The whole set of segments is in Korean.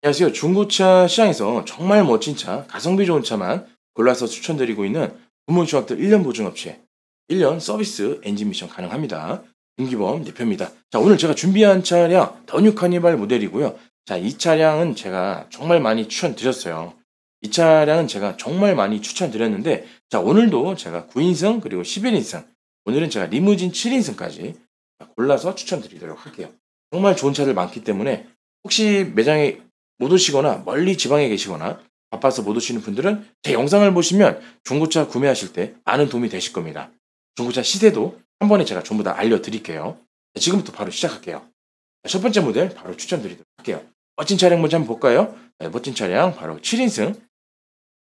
안녕하세요. 중고차 시장에서 정말 멋진 차, 가성비 좋은 차만 골라서 추천드리고 있는 부모중학들 1년 보증업체 1년 서비스 엔진 미션 가능합니다. 김기범 대표입니다. 자, 오늘 제가 준비한 차량 더뉴 카니발 모델이고요. 자, 이 차량은 제가 정말 많이 추천드렸어요. 이 차량은 제가 정말 많이 추천드렸는데 자, 오늘도 제가 9인승 그리고 11인승 오늘은 제가 리무진 7인승까지 골라서 추천드리도록 할게요. 정말 좋은 차들 많기 때문에 혹시 매장에 못 오시거나 멀리 지방에 계시거나 바빠서 못 오시는 분들은 제 영상을 보시면 중고차 구매하실 때 많은 도움이 되실 겁니다. 중고차 시세도 한 번에 제가 전부 다 알려드릴게요. 지금부터 바로 시작할게요. 첫 번째 모델 바로 추천드리도록 할게요. 멋진 차량 먼저 한번 볼까요? 네, 멋진 차량 바로 7인승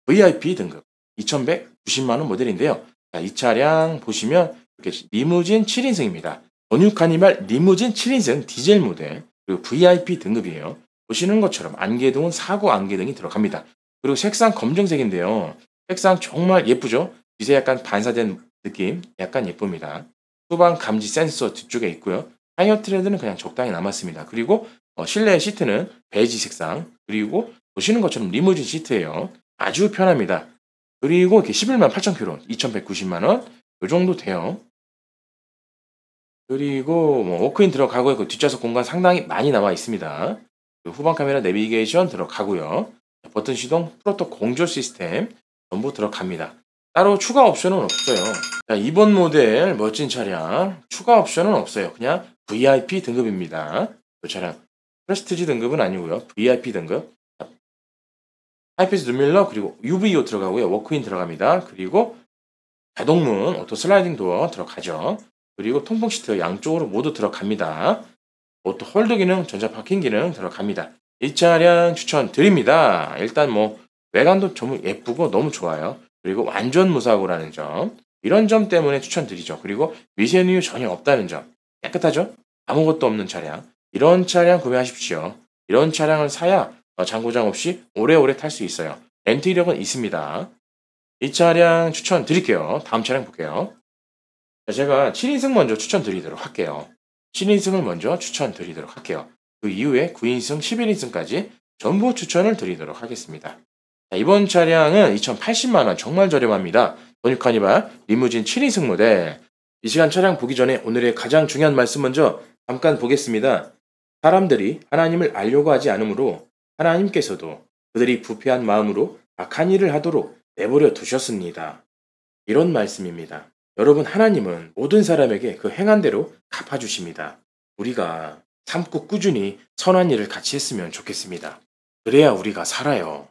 VIP 등급 2190만원 모델인데요. 자, 이 차량 보시면 이렇게 리무진 7인승입니다. All New 카니발 리무진 7인승 디젤 모델 그리고 VIP 등급이에요. 보시는 것처럼 안개등은 4구 안개등이 들어갑니다. 그리고 색상 검정색인데요. 색상 정말 예쁘죠? 빛에 약간 반사된 느낌 약간 예쁩니다. 후방 감지 센서 뒤쪽에 있고요. 타이어 tread는 그냥 적당히 남았습니다. 그리고 어, 실내 시트는 베이지 색상 그리고 보시는 것처럼 리무진 시트예요. 아주 편합니다. 그리고 이렇게 11만 8천 킬로 2,190만 원. 이 정도 돼요. 그리고 뭐 워크인 들어가고요. 그 뒷좌석 공간 상당히 많이 남아 있습니다. 후방 카메라 내비게이션 들어가고요. 버튼 시동, 프로토 공조 시스템 전부 들어갑니다. 따로 추가 옵션은 없어요. 자, 이번 모델 멋진 차량 추가 옵션은 없어요. 그냥 VIP 등급입니다. 이 차량 프레스티지 등급은 아니고요. VIP 등급. 하이패스 룸미러 그리고 UVO 들어가고요. walk-in 들어갑니다. 그리고 자동문 auto sliding door 들어가죠. 그리고 통풍 시트 양쪽으로 모두 들어갑니다. auto hold 기능, 전자 파킹 기능 들어갑니다. 이 차량 추천드립니다. 일단 뭐 외관도 정말 예쁘고 너무 좋아요. 그리고 완전 무사고라는 점. 이런 점 때문에 추천드리죠. 그리고 미세누유 전혀 없다는 점. 깨끗하죠? 아무것도 없는 차량. 이런 차량 구매하십시오. 이런 차량을 사야 장고장 없이 오래오래 탈 수 있어요. 렌트 이력은 있습니다. 이 차량 추천드릴게요. 다음 차량 볼게요. 제가 7인승 먼저 추천드리도록 할게요. 7인승을 먼저 추천드리도록 할게요. 그 이후에 9인승, 11인승까지 전부 추천을 드리도록 하겠습니다. 자, 이번 차량은 2,080만원 정말 저렴합니다. 도뉴 카니발 리무진 7인승 모델. 이 시간 차량 보기 전에 오늘의 가장 중요한 말씀 먼저 잠깐 보겠습니다. 사람들이 하나님을 알려고 하지 않으므로 하나님께서도 그들이 부패한 마음으로 악한 일을 하도록 내버려 두셨습니다. 이런 말씀입니다. 여러분 하나님은 모든 사람에게 그 행한 대로 갚아 주십니다. 우리가 참고 꾸준히 선한 일을 같이 했으면 좋겠습니다. 그래야 우리가 살아요.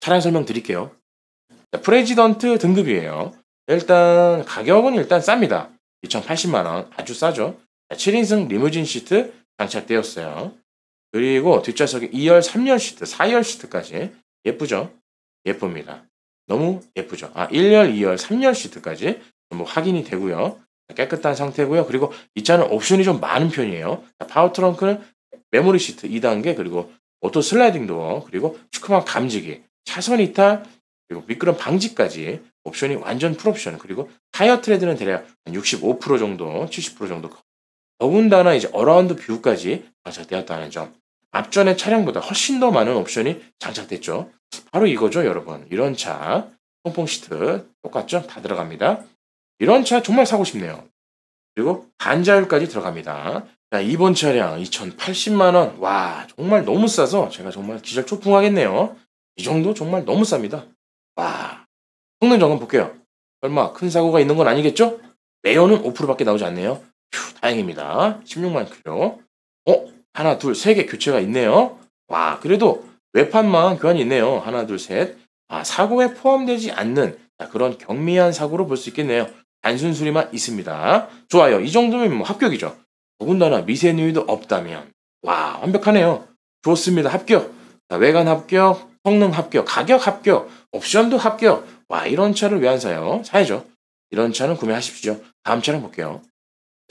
차량 설명 드릴게요. 프레지던트 등급이에요. 일단 가격은 일단 쌉니다. 2,080만원 아주 싸죠. 7인승 리무진 시트 장착되었어요. 그리고 뒷좌석에 2열, 3열 시트, 4열 시트까지 예쁘죠? 예쁩니다. 너무 예쁘죠? 아, 1열, 2열, 3열 시트까지 뭐 확인이 되고요. 깨끗한 상태고요. 그리고 이 차는 옵션이 좀 많은 편이에요. 파워 트렁크는 메모리 시트 2단계 그리고 auto sliding door 그리고 측후방 감지기 차선 이탈 그리고 미끄럼 방지까지 옵션이 완전 풀옵션 그리고 타이어 tread는 대략 65% 정도 70% 정도 더군다나 이제 around view까지 장착되었다는 점 앞전의 차량보다 훨씬 더 많은 옵션이 장착됐죠 바로 이거죠 여러분 이런 차 통풍 시트 똑같죠 다 들어갑니다 이런 차 정말 사고 싶네요. 그리고 반자율까지 들어갑니다. 자, 이번 차량 2,080만원. 와, 정말 너무 싸서 제가 정말 기절 초풍하겠네요. 이 정도 정말 너무 쌉니다. 와, 성능 점검 볼게요. 설마 큰 사고가 있는 건 아니겠죠? 매연은 5%밖에 나오지 않네요. 휴, 다행입니다. 16만 킬로. 어? 하나, 둘, 세 개 교체가 있네요. 와, 그래도 외판만 교환이 있네요. 하나, 둘, 셋. 아, 사고에 포함되지 않는 그런 경미한 사고로 볼 수 있겠네요. 단순 수리만 있습니다. 좋아요. 이 정도면 뭐 합격이죠. 더군다나 미세누이도 없다면 와 완벽하네요. 좋습니다. 합격. 자, 외관 합격, 성능 합격, 가격 합격, 옵션도 합격. 와 이런 차를 왜 안 사요? 사야죠. 이런 차는 구매하십시오. 다음 차량 볼게요.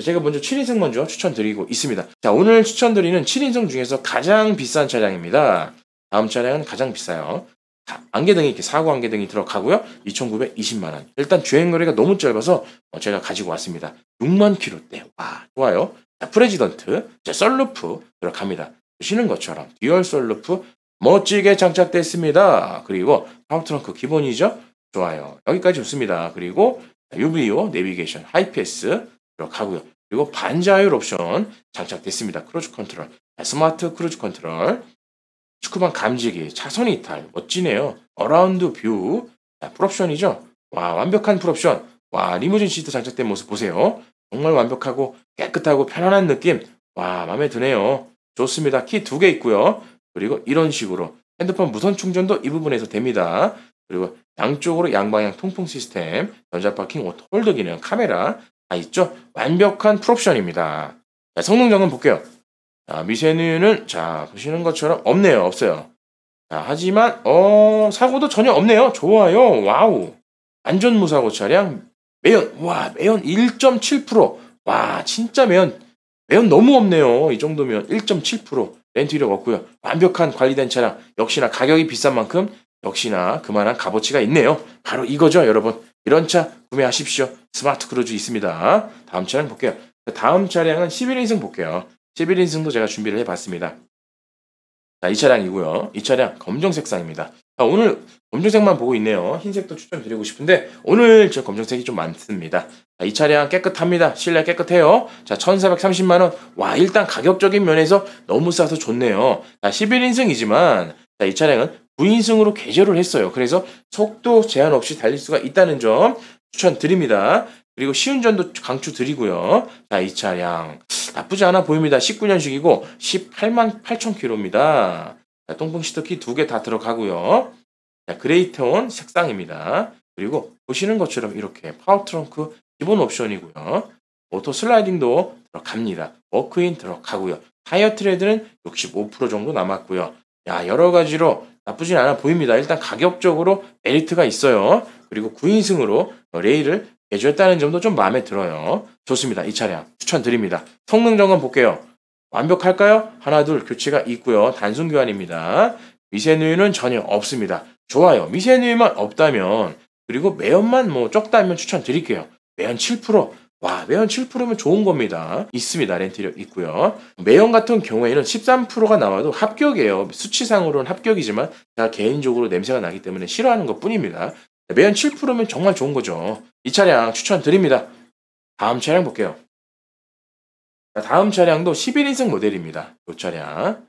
제가 먼저 7인승 먼저 추천드리고 있습니다. 자 오늘 추천드리는 7인승 중에서 가장 비싼 차량입니다. 다음 차량은 가장 비싸요. 안개등이 이렇게 4구 안개등이 들어가고요. 2,920만 원. 일단 주행 거리가 너무 짧아서 어, 제가 가지고 왔습니다. 6만 킬로대. 와, 좋아요. 자, 프레지던트. 자, 선루프 들어갑니다. 보시는 것처럼 dual 선루프 멋지게 장착됐습니다. 그리고 파워 트렁크 기본이죠? 좋아요. 여기까지 좋습니다. 그리고 UVO 내비게이션 하이패스 들어가고요. 그리고 반자율 옵션 장착됐습니다. cruise control, smart cruise control, 측후방 감지기, 차선 이탈, 멋지네요. around view, 풀옵션이죠. 와 완벽한 풀옵션. 와 리무진 시트 장착된 모습 보세요. 정말 완벽하고 깨끗하고 편안한 느낌. 와 마음에 드네요. 좋습니다. 키 두 개 있고요. 그리고 이런 식으로 핸드폰 무선 충전도 이 부분에서 됩니다. 그리고 양쪽으로 양방향 통풍 시스템, 전자 파킹, auto hold 기능, 카메라 다 있죠? 완벽한 풀옵션입니다. 자, 성능 점검 볼게요. 자, 미세누유는 자 보시는 것처럼 없네요. 없어요. 자, 하지만 어 사고도 전혀 없네요. 좋아요. wow. 완전 무사고 차량 매연 와 매연 1.7%와 진짜 매연 매연 너무 없네요. 이 정도면 1.7% 렌트 이력 없고요. 완벽한 관리된 차량 역시나 가격이 비싼 만큼 역시나 그만한 값어치가 있네요. 바로 이거죠, 여러분. 이런 차 구매하십시오. 스마트 크루즈 있습니다. 다음 차량 볼게요. 다음 차량은 11인승 볼게요. 11인승도 제가 준비를 해봤습니다. 자, 이 차량이고요. 이 차량 검정 색상입니다. 자, 오늘 검정색만 보고 있네요. 흰색도 추천드리고 싶은데 오늘 저 검정색이 좀 많습니다. 자, 이 차량 깨끗합니다. 실내 깨끗해요. 자, 1,430만 원. 와, 일단 가격적인 면에서 너무 싸서 좋네요. 자, 11인승이지만 자, 이 차량은 9인승으로 개조를 했어요. 그래서 속도 제한 없이 달릴 수가 있다는 점 추천드립니다. 그리고 시운전도 강추 드리고요. 자, 이 차량 나쁘지 않아 보입니다. 19년식이고 18만 8천 킬로입니다. 자, 통풍 시트 두 개 다 들어가고요. 자, 그레이톤 색상입니다. 그리고 보시는 것처럼 이렇게 파워 트렁크 기본 옵션이고요. 오토 슬라이딩도 들어갑니다. walk-in 들어가고요. 타이어 트레드는 65% 정도 남았고요. 야, 여러 가지로 나쁘진 않아 보입니다. 일단 가격적으로 메리트가 있어요. 그리고 9인승으로 레일을 개조했다는 점도 좀 마음에 들어요. 좋습니다. 이 차량 추천드립니다. 성능 점검 볼게요. 완벽할까요? 하나, 둘 교체가 있고요. 단순 교환입니다. 미세누유는 전혀 없습니다. 좋아요. 미세누유만 없다면 그리고 매연만 뭐 적다면 추천드릴게요. 매연 7%. 와, 매연 7%면 좋은 겁니다. 있습니다. 렌트력 있고요. 매연 같은 경우에는 13%가 나와도 합격이에요. 수치상으로는 합격이지만 제가 개인적으로 냄새가 나기 때문에 싫어하는 것 뿐입니다. 매연 7%면 정말 좋은 거죠. 이 차량 추천드립니다. 다음 차량 볼게요. 다음 차량도 11인승 모델입니다. 이 차량.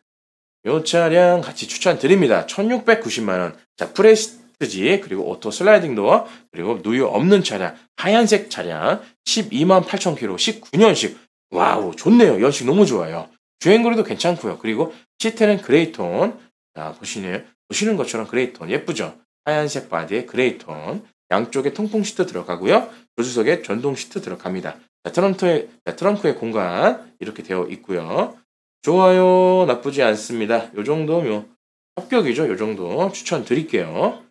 이 차량 같이 추천드립니다. 1690만원. 자, 프레스티지, 그리고 오토 슬라이딩 도어, 그리고 누유 없는 차량, 하얀색 차량, 12만 8천 킬로, 19년식. 와우, 좋네요. 연식 너무 좋아요. 주행거리도 괜찮고요. 그리고 시트는 그레이톤. 자, 보시네요. 보시는 것처럼 그레이톤. 예쁘죠? 하얀색 바디에 그레이톤. 양쪽에 통풍 시트 들어가고요. 조수석에 전동 시트 들어갑니다. 자, 트렁크의, 자, 트렁크의 공간 이렇게 되어 있고요. 좋아요. 나쁘지 않습니다. 요 정도면 합격이죠. 요 정도 추천드릴게요.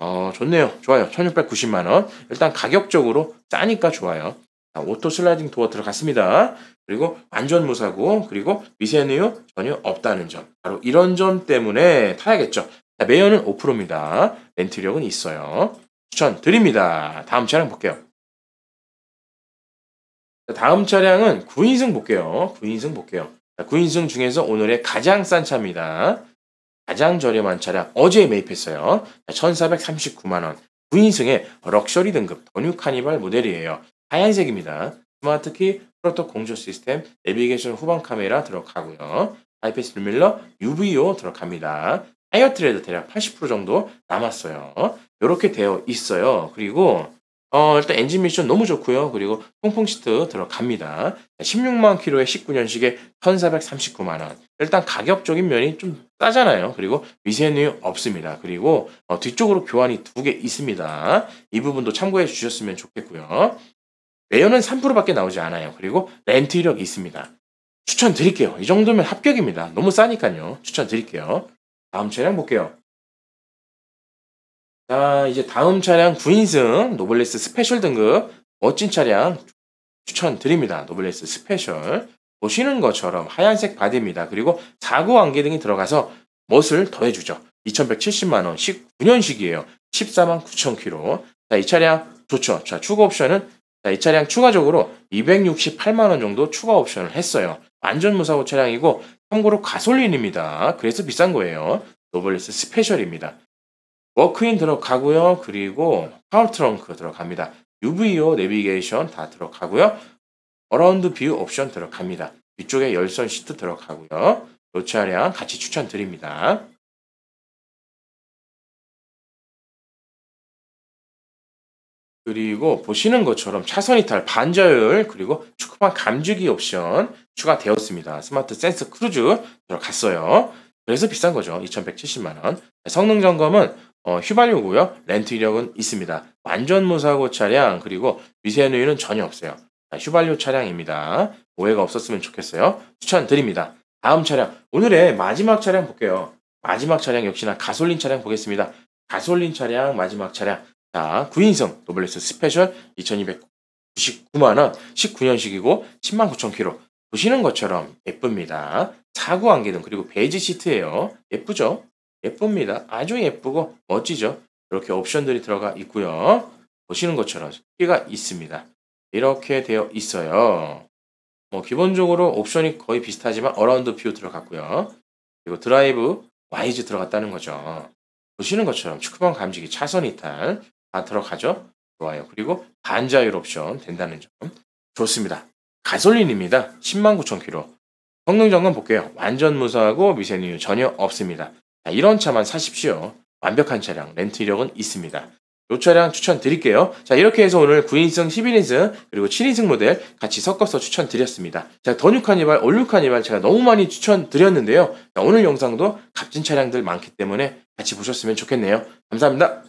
어, 좋네요. 좋아요. 1690만원. 일단 가격적으로 싸니까 좋아요. 자, 오토 슬라이딩 도어 들어갔습니다. 그리고 완전 무사고, 그리고 미세누유 전혀 없다는 점. 바로 이런 점 때문에 타야겠죠. 자, 매연은 5%입니다. 렌트 이력은 있어요. 추천드립니다. 다음 차량 볼게요. 다음 차량은 9인승 볼게요. 9인승 볼게요. 9인승 중에서 오늘의 가장 싼 차입니다. 가장 저렴한 차량 어제 매입했어요. 1439만원. 9인승의 럭셔리 등급 더뉴 카니발 모델이에요. 하얀색입니다. 스마트키, full auto 공조 시스템, 내비게이션 후방 카메라 들어가고요. 하이패스 미러, UVO 들어갑니다. 타이어 트레드 대략 80% 정도 남았어요. 이렇게 되어 있어요. 그리고 어, 일단 엔진 미션 너무 좋고요. 그리고 통풍 시트 들어갑니다. 16만 킬로에 19년식에 1,439만 원. 일단 가격적인 면이 좀 싸잖아요. 그리고 미세누유 없습니다. 그리고 어, 뒤쪽으로 교환이 두 개 있습니다. 이 부분도 참고해 주셨으면 좋겠고요. 매연은 3%밖에 나오지 않아요. 그리고 렌트 이력이 있습니다. 추천드릴게요. 이 정도면 합격입니다. 너무 싸니까요. 추천드릴게요. 다음 차량 볼게요. 자, 이제 다음 차량 9인승 노블레스 스페셜 등급 멋진 차량 추천드립니다. 노블레스 스페셜. 보시는 것처럼 하얀색 바디입니다. 그리고 사구 안개등이 들어가서 멋을 더해주죠. 2170만원, 19년식이에요. 14만 9천 킬로. 자, 이 차량 좋죠. 자, 추가 옵션은 자, 이 차량 추가적으로 268만원 정도 추가 옵션을 했어요. 완전 무사고 차량이고 참고로 가솔린입니다. 그래서 비싼 거예요. 노블레스 스페셜입니다. walk-in 들어가고요. 그리고 파워 트렁크 들어갑니다. UVO 내비게이션 다 들어가고요. around view 옵션 들어갑니다. 뒤쪽에 열선 시트 들어가고요. 이 차량 같이 추천드립니다. 그리고 보시는 것처럼 차선 이탈, 반자율, 그리고 측후방 감지기 옵션 추가되었습니다. 스마트 센스 크루즈 들어갔어요. 그래서 비싼 거죠. 2170만원. 성능 점검은 어, 휘발유고요. 렌트 이력은 있습니다. 완전 무사고 차량, 그리고 미세누유는 전혀 없어요. 자, 휘발유 차량입니다. 오해가 없었으면 좋겠어요. 추천드립니다. 다음 차량, 오늘의 마지막 차량 볼게요. 마지막 차량 역시나 가솔린 차량 보겠습니다. 가솔린 차량, 마지막 차량. 자, 9인승 노블레스 스페셜 2299만원, 19년식이고 10만 9천 킬로. 보시는 것처럼 예쁩니다. 사구 안개등 그리고 베이지 시트예요. 예쁘죠? 예쁩니다. 아주 예쁘고 멋지죠? 이렇게 옵션들이 들어가 있고요. 보시는 것처럼 끼가 있습니다. 이렇게 되어 있어요. 뭐 기본적으로 옵션이 거의 비슷하지만 around view 들어갔고요. 그리고 Drive Wise 들어갔다는 거죠. 보시는 것처럼 측후방 감지기 차선 이탈 다 들어가죠. 좋아요. 그리고 반자율 옵션 된다는 점 좋습니다. 가솔린입니다. 10만 9천 킬로. 성능 점검 볼게요. 완전 무사고 미세누유 전혀 없습니다. 자, 이런 차만 사십시오. 완벽한 차량 렌트 이력은 있습니다. 이 차량 추천드릴게요. 자, 이렇게 해서 오늘 9인승, 11인승, 그리고 7인승 모델 같이 섞어서 추천드렸습니다. 자, 더뉴 카니발, 올뉴 카니발 제가 너무 많이 추천드렸는데요. 자, 오늘 영상도 값진 차량들 많기 때문에 같이 보셨으면 좋겠네요. 감사합니다.